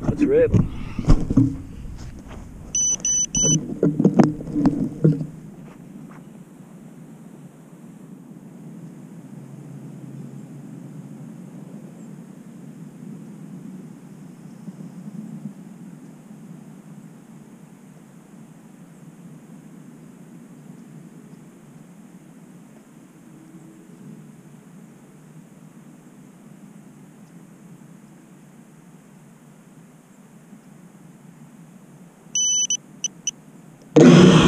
That's rip. You.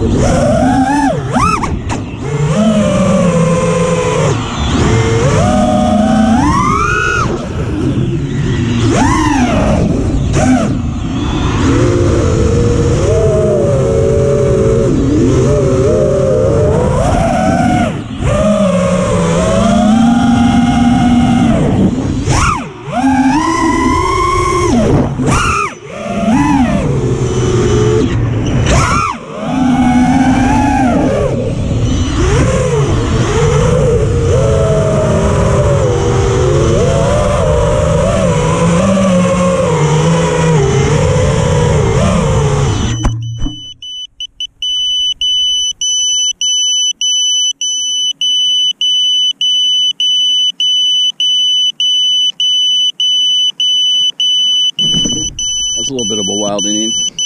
Yeah. A little bit of a wild inning.